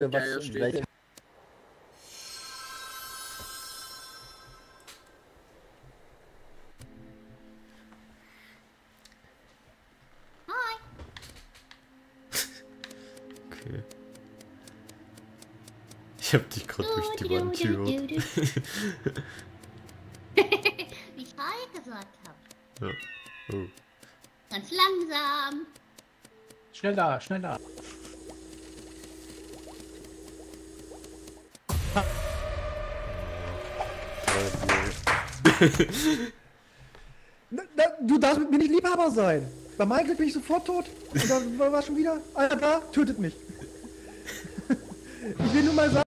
was, Ja, ja, steht. welche Okay. Ich hab dich gerade durch die Wand gehört. Wie ich Hi gesagt habe. Ja. Oh. Ganz langsam. Schneller, schneller. Na, na, du darfst mit mir nicht Liebhaber sein. Bei Michael bin ich sofort tot. Und dann war schon wieder einer da, tötet mich. Ich will nur mal sagen.